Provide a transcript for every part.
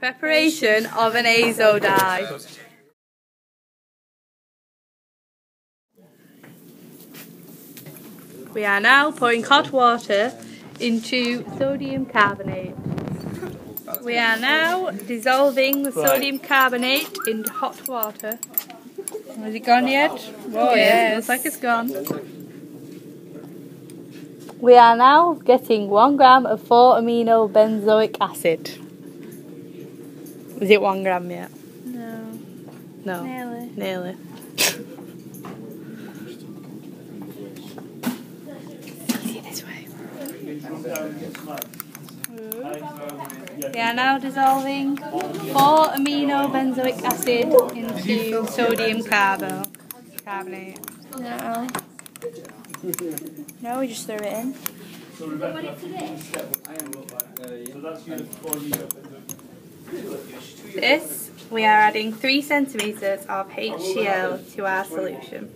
Preparation of an azo dye. We are now pouring hot water into sodium carbonate. We are now dissolving the sodium carbonate into hot water. Has it gone yet? Oh yes, looks like it's gone. We are now getting one gram of 4-amino benzoic acid. Is it one gram yet? No. No. Nearly. Nearly. Easy this way. We are now dissolving 4-amino benzoic acid into sodium carbo carbonate. No. No, we just throw it in. This, we are adding 3 centimetres of HCl to our solution.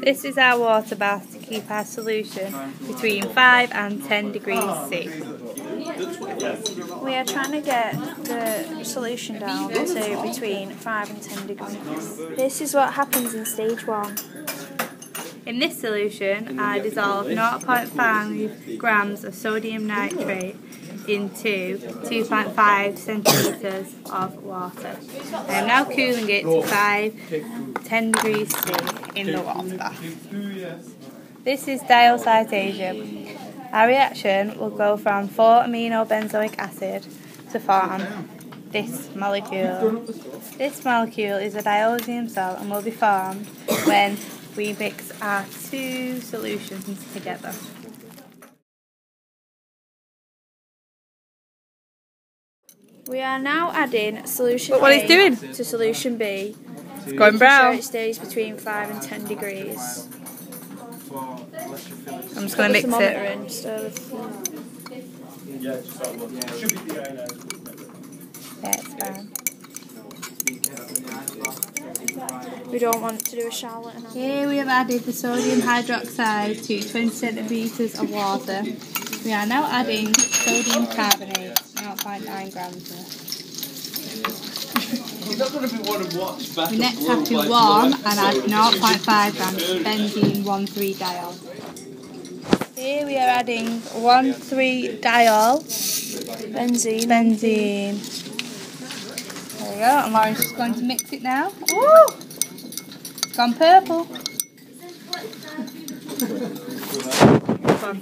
This is our water bath to keep our solution between 5 and 10 degrees C. We are trying to get the solution down to between 5 and 10 degrees. This is what happens in stage 1. In this solution, I dissolve 0.5 grams of sodium nitrate into 2.5 centimetres of water. I am now cooling it to 5 10 degrees C in the water bath. This is diazotisation. Our reaction will go from 4-amino benzoic acid to form this molecule. This molecule is a diazonium salt and will be formed when we mix our two solutions together. We are now adding solution Look what A it's doing. to solution B. It's going So brown. it stays between 5 and 10 degrees. I'm just going to mix it. in, so That's fine. We don't want to do a shower Here we have added the sodium hydroxide to 20 centimetres of water. We are now adding sodium carbonate, 0.9 grams. there. You're not going to be one to We next have to warm and add 0.5 grams of benzene 1,3 diol. Here we are adding 1,3 diol benzene. benzene. There we go, and Lauren's just going to mix it now. Ooh! It's gone purple.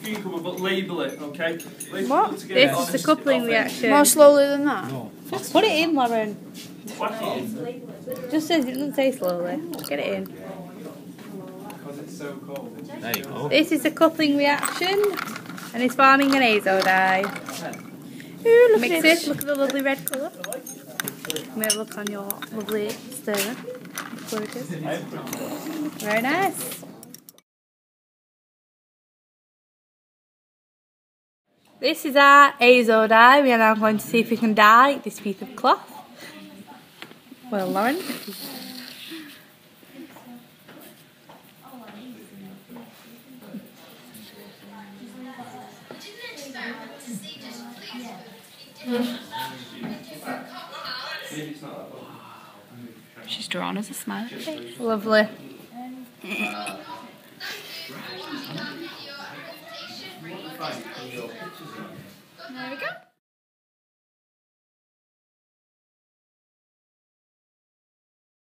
cucumber, but label it, okay? Label What? it together. This is the coupling reaction. More slowly than that. Just put it in, Lauren. Whack it. Just says it doesn't say slowly. Get it in. Because it's so cold. There you go. This is a coupling reaction, and it's forming an azo dye. Ooh, look Mix at it. this. Look at the lovely red colour. Let me have a look on your lovely stirrer. What colour. Very nice. This is our azo dye. We are now going to see if we can dye this piece of cloth. Well, Lauren. She's drawn as a smiley face. Lovely. There we go.